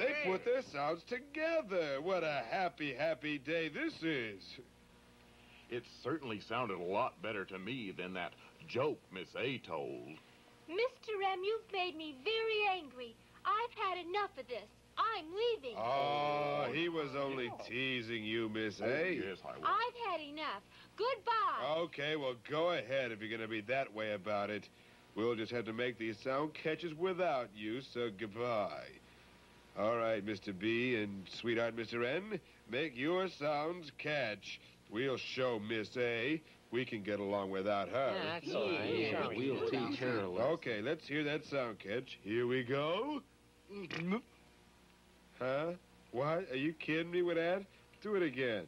They put their sounds together. What a happy, happy day this is. It certainly sounded a lot better to me than that joke Miss A told. Mr. M, you've made me very angry. I've had enough of this. I'm leaving. Oh, he was only oh. teasing you, Miss Oh, A. yes, I will. I've had enough. Goodbye. Okay, well, go ahead if you're going to be that way about it. We'll just have to make these sound catches without you, so goodbye. All right, Mr. B and sweetheart Mr. N, make your sounds catch. We'll show Miss A we can get along without her. That's all right. Yeah, we'll teach her a lesson. Okay, let's hear that sound catch. Here we go. Huh? What? Are you kidding me with that? Do it again.